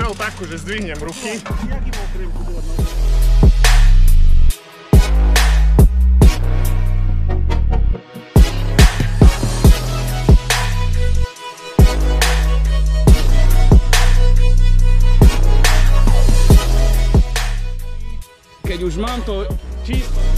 šel takú, že zdvihnem ruky. Keď už mám to čisto